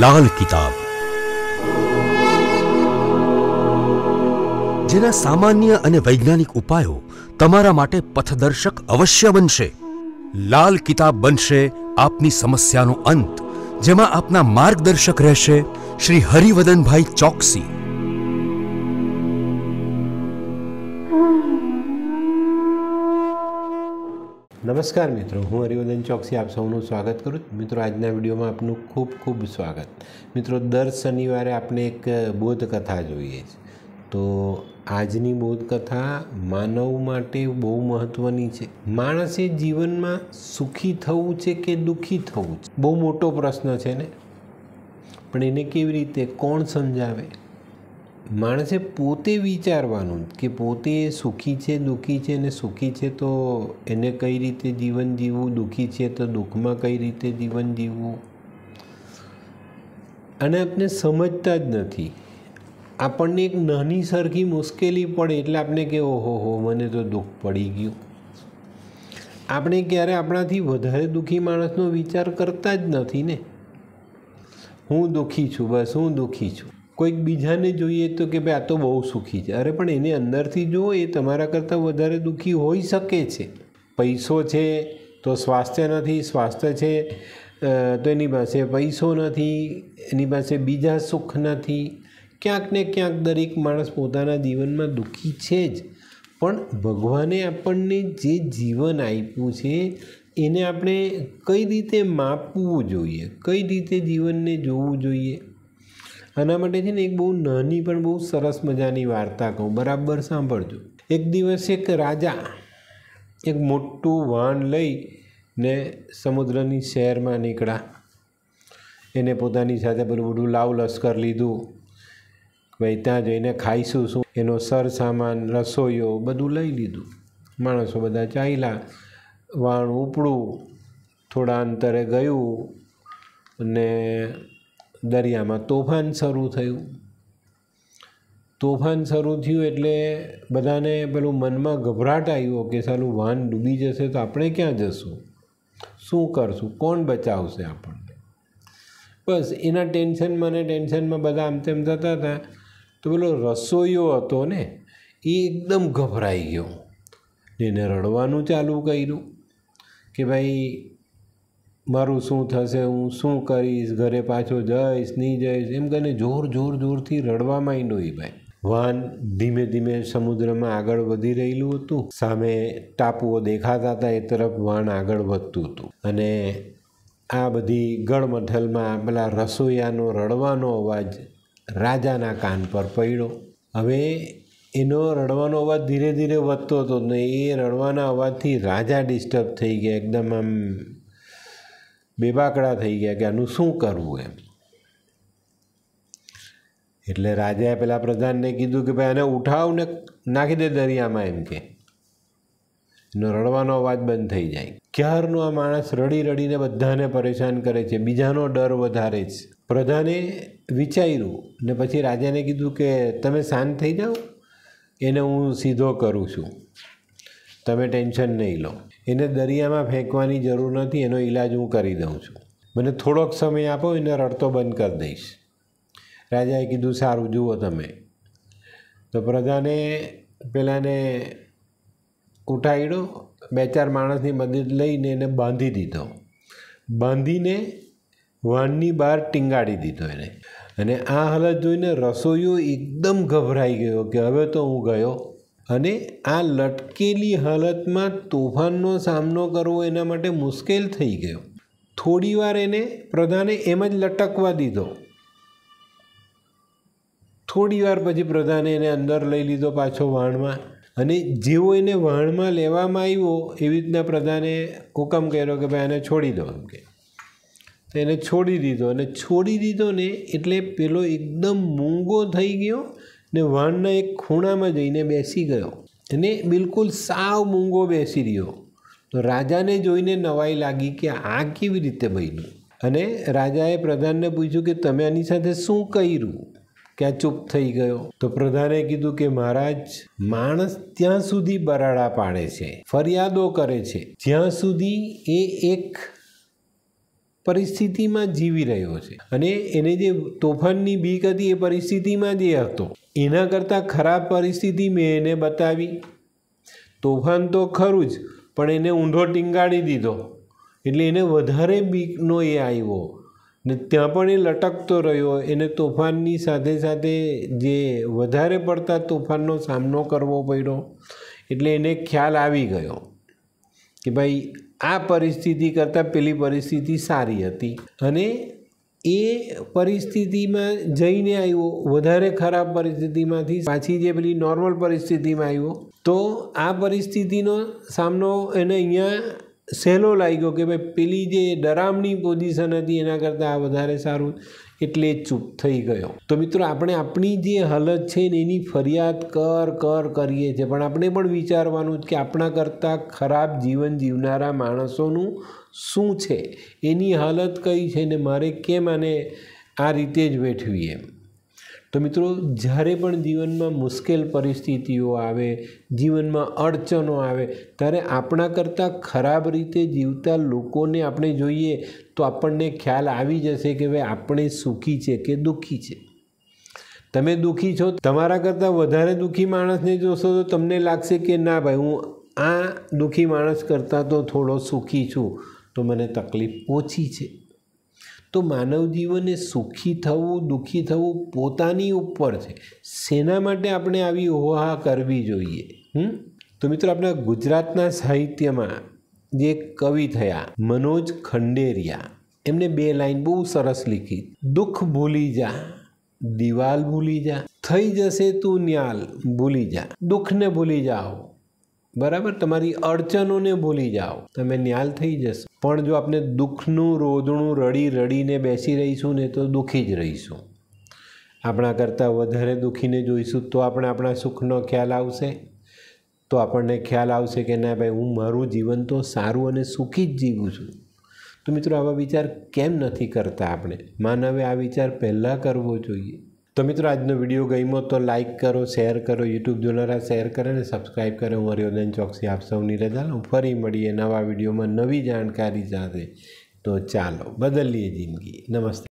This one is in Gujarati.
લાલ કિતાબ જેના સામાન્ય અને વૈજ્ઞાનિક ઉપાયો તમારા માટે પથદર્શક અવશ્ય બનશે લાલ કિતાબ બનશે આપની સમસ્યાનો અંત જેમાં આપના માર્ગદર્શક રહેશે શ્રી હરિવદનભાઈ ચોકસી નમસ્કાર મિત્રો, હું હરિવર્ધન ચોકસી આપ સૌનું સ્વાગત કરું મિત્રો, આજના વિડીયોમાં આપનું ખૂબ ખૂબ સ્વાગત. મિત્રો, દર શનિવારે આપણે એક બોધકથા જોઈએ છે. તો આજની બોધકથા માનવ માટે બહુ મહત્ત્વની છે. માણસે જીવનમાં સુખી થવું છે કે દુઃખી થવું છે? બહુ મોટો પ્રશ્ન છે ને? પણ એને કેવી રીતે, કોણ સમજાવે? માણસે પોતે વિચારવાનું કે પોતે સુખી છે, દુઃખી છે ને સુખી છે તો એને કઈ રીતે જીવન જીવવું, દુઃખી છે તો દુઃખમાં કઈ રીતે જીવન જીવવું? અને આપણે સમજતા જ નથી. આપણને એક નાની સરખી મુશ્કેલી પડે એટલે આપણે કે ઓહો હો, મને તો દુઃખ પડી ગયું. આપણે ક્યારે આપણાથી વધારે દુઃખી માણસનો વિચાર કરતા જ નથી ને? હું દુઃખી છું, બસ હું દુઃખી છું. કોઈક બીજાને જોઈએ તો કે ભાઈ આ તો બહુ સુખી છે. અરે પણ એને અંદરથી જો એ તમારા કરતાં વધારે દુઃખી હોઈ શકે છે. પૈસો છે તો સ્વાસ્થ્ય નથી, સ્વાસ્થ્ય છે તો એની પાસે પૈસો નથી, એની પાસે બીજા સુખ નથી. ક્યાંક ને ક્યાંક દરેક માણસ પોતાના જીવનમાં દુઃખી છે જ. પણ ભગવાને આપણને જે જીવન આપ્યું છે, એને આપણે કઈ રીતે માપવું જોઈએ? કઈ રીતે જીવનને જોવું જોઈએ? આના માટે છે ને એક બહુ નાની પણ બહુ સરસ મજાની વાર્તા કહું. બરાબર સાંભળજો. એક દિવસ એક રાજા એક મોટું વાહન લઈ ને સમુદ્રની શહેરમાં નીકળ્યા. એને પોતાની સાથે પેલું બધું લાવ લશ્કર લીધું. ભાઈ, ત્યાં જઈને ખાઈશું શું? એનો સર સામાન રસોઈઓ બધું લઈ લીધું. માણસો બધા ચાલ્યા. વાણ ઉપડું થોડા અંતરે ગયું અને દરિયામાં તોફાન શરૂ થયું. તોફાન શરૂ થયું એટલે બધાને પેલું મનમાં ગભરાટ આવ્યો કે સાલું વાન ડૂબી જશે તો આપણે ક્યાં જશું? શું કરશું? કોણ બચાવશે આપણને? બસ એના ટેન્શનમાં ને ટેન્શનમાં બધા આમ તેમ થતા હતા તો પેલો રસોઈયો હતો ને, એ એકદમ ગભરાઈ ગયો. એને રડવાનું ચાલુ કર્યું કે ભાઈ મારું શું થશે, હું શું કરીશ, ઘરે પાછો જઈશ, નહીં જઈશ? એમ કરીને જોર જોર, જોરથી રડવા માંડ્યો એ ભાઈ. વાન ધીમે ધીમે સમુદ્રમાં આગળ વધી રહેલું હતું. સામે ટાપુઓ દેખાતા હતા, એ તરફ વાન આગળ વધતું હતું. અને આ બધી ગળમથલમાં પેલા રસોઈયાનો, રડવાનો અવાજ રાજાના કાન પર પડ્યો. હવે એનો રડવાનો અવાજ ધીરે ધીરે વધતો હતો ને એ રડવાના અવાજથી રાજા ડિસ્ટર્બ થઈ ગયા. એકદમ આમ બેબાકડા થઈ ગયા કે આનું શું કરવું એમ? એટલે રાજાએ પેલા પ્રધાનને કીધું કે ભાઈ આને ઉઠાવ ને નાખી દે દરિયામાં એમ કે. એનો રડવાનો અવાજ બંધ થઈ જાય. ક્યારનો આ માણસ રડી રડીને બધાને પરેશાન કરે છે? બીજાનો ડર વધારે છે. પ્રધાને વિચાર્યું ને પછી રાજાને કીધું કે તમે શાંત થઈ જાઓ, એને હું સીધો કરું છું. તમે ટેન્શન નહીં લો. એને દરિયામાં ફેંકવાની જરૂર નથી, એનો ઈલાજ હું કરી દઉં છું. મને થોડોક સમય આપો, એને રડતો બંધ કરી દઈશ. રાજાએ કીધું, સારું, જુઓ તમે. તો પ્રધાને પેલાને ઉઠાડ્યો બે ચાર માણસની મદદ લઈને એને બાંધી દીધો. બાંધીને વાનની બહાર ટીંગાડી દીધો એને. અને આ હાલત જોઈને રસોઈયો એકદમ ગભરાઈ ગયો કે હવે તો હું ગયો. અને આ લટકેલી હાલતમાં તોફાનનો સામનો કરવો એના માટે મુશ્કેલ થઈ ગયો. થોડીવાર એને પ્રધાને એમ જ લટકવા દીધો. થોડીવાર પછી પ્રધાને એને અંદર લઈ લીધો પાછો વાણમાં અને જેવો એને વાણમાં લેવામાં આવ્યો, એવી રીતના પ્રધાને હુકમ કર્યો કે ભાઈ આને છોડી દો એમ કે. તો એને છોડી દીધો અને છોડી દીધો ને એટલે પેલો એકદમ મૂંગો થઈ ગયો ને વાણના એક ખૂણામાં જઈને બેસી ગયો. અને બિલકુલ સાવ મૂંગો બેસી રહ્યો. તો રાજાને જોઈને નવાઈ લાગી કે આ કેવી રીતે બન્યું? અને રાજાએ પ્રધાનને પૂછ્યું કે તમે આની સાથે શું કર્યું? કે આ ચૂપ થઈ ગયો? તો પ્રધાને કીધું કે મહારાજ, માણસ ત્યાં સુધી બરાડા પાડે છે, ફરિયાદો કરે છે. જ્યાં સુધી એ એક પરિસ્થિતિમાં જીવી રહ્યો છે. અને એને જે તોફાનની બીક હતી એ પરિસ્થિતિમાં જે હતો. એના કરતાં ખરાબ પરિસ્થિતિ મેં એને બતાવી. તોફાન તો ખરું જ, પણ એને ઊંધો ટીંગાડી દીધો. એટલે એને વધારે બીકનો એ આવ્યો. ને ત્યાં પણ એ લટકતો રહ્યો. એને તોફાનની સાથે સાથે જે વધારે પડતા તોફાનનો સામનો કરવો પડ્યો. એટલે એને ખ્યાલ આવી ગયો. કે ભાઈ આ પરિસ્થિતિ કરતાં પેલી પરિસ્થિતિ સારી હતી. અને એ પરિસ્થિતિમાં જઈને આવ્યો, વધારે ખરાબ પરિસ્થિતિમાંથી પાછી જે પેલી નોર્મલ પરિસ્થિતિમાં આવ્યો, તો આ પરિસ્થિતિનો સામનો એને અહીંયા સહેલો લાગ્યો કે ભાઈ પેલી જે ડરામણી પોઝિશન હતી એના કરતાં આ વધારે સારું. એટલે ચૂપ થઈ ગયો. તો મિત્રો, આપણે આપણી જે હાલત છે ને, એની ફરિયાદ કર કર કરીએ છીએ. પણ આપણે પણ વિચારવાનું કે આપણા કરતાં ખરાબ જીવન જીવનારા માણસોનું શું છે? એની હાલત કઈ છે ને, મારે કેમ આને આ રીતે જ વેઠવી એમ? તો મિત્રો, જ્યારે પણ જીવનમાં મુશ્કેલ પરિસ્થિતિઓ આવે, જીવનમાં અડચણો આવે, ત્યારે આપણા કરતાં ખરાબ રીતે જીવતા લોકોને આપણે જોઈએ, તો આપણને ખ્યાલ આવી જશે કે ભાઈ, આપણે સુખી છે કે દુઃખી છે? તમે દુઃખી છો? તમારા કરતાં વધારે દુઃખી માણસને જોશો તો તમને લાગશે કે ના ભાઈ, હું આ દુઃખી માણસ કરતાં તો થોડો સુખી છું. તો મને તકલીફ ઓછી છે. તો માનવ જીવને સુખી થવું, દુઃખી થવું પોતાની ઉપર છે. શેના માટે આપણે આવી હોહા કરવી જોઈએ. હમ? તો મિત્રો આપણા ગુજરાતના સાહિત્યમાં જે કવિ થયા, મનોજ ખંડેરિયા, એમને બે લાઈન બહુ સરસ લીખી. દુઃખ ભૂલી જા, દિવાલ ભૂલી જા, થઈ જશે તું ન્યાલ ભૂલી જા, દુઃખને ભૂલી જાઓ. બરાબર? તમારી અડચણોને ભૂલી જાઓ. તમે ન્યાલ થઈ જશો. પણ જો આપણે દુઃખનું, રોદણું, રડી રડીને બેસી રહીશું ને તો દુઃખી જ રહીશું. આપણા કરતાં વધારે દુઃખીને જોઈશું તો આપણે આપણા સુખનો ખ્યાલ આવશે? તો આપણને ખ્યાલ આવશે કે ના ભાઈ, હું મારું જીવન તો સારું અને સુખી જ જીવું છું. તો મિત્રો, આવા વિચાર કેમ નથી કરતા આપણે? માનવે આ વિચાર પહેલાં કરવો જોઈએ. તો મિત્રો, આજનો વીડિયો ગમ્યો તો લાઇક કરો શેર કરો યુટ્યુબ જોનારા શેર કરે અને સબસ્ક્રાઈબ કરે. હું હરિવર્ધન ચોકસી આપ સૌની રજા લઉં. ફરી મળીએ નવા વિડીયોમાં નવી જાણકારી સાથે. તો ચાલો, બદલીએ જિંદગી. નમસ્તે.